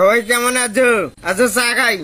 সবাই কেমন আছো? আছো চা খাই।